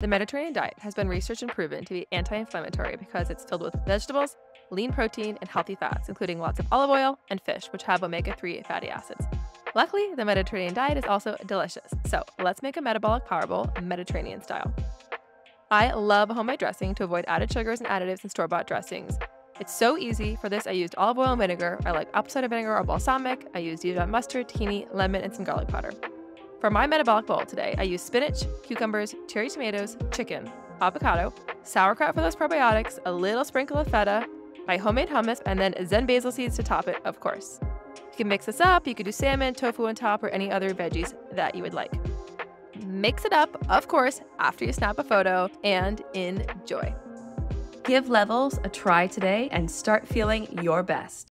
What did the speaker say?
The Mediterranean diet has been researched and proven to be anti inflammatory because it's filled with vegetables, lean protein, and healthy fats, including lots of olive oil and fish, which have omega 3 fatty acids. Luckily, the Mediterranean diet is also delicious. So let's make a metabolic power bowl Mediterranean style. I love homemade dressing to avoid added sugars and additives in store bought dressings. It's so easy. For this, I used olive oil and vinegar. I like apple cider vinegar or balsamic. I used Dijon mustard, tahini, lemon, and some garlic powder. For my metabolic bowl today, I use spinach, cucumbers, cherry tomatoes, chicken, avocado, sauerkraut for those probiotics, a little sprinkle of feta, my homemade hummus, and then zen basil seeds to top it, of course. You can mix this up. You could do salmon, tofu on top, or any other veggies that you would like. Mix it up, of course, after you snap a photo, and enjoy. Give levels a try today and start feeling your best.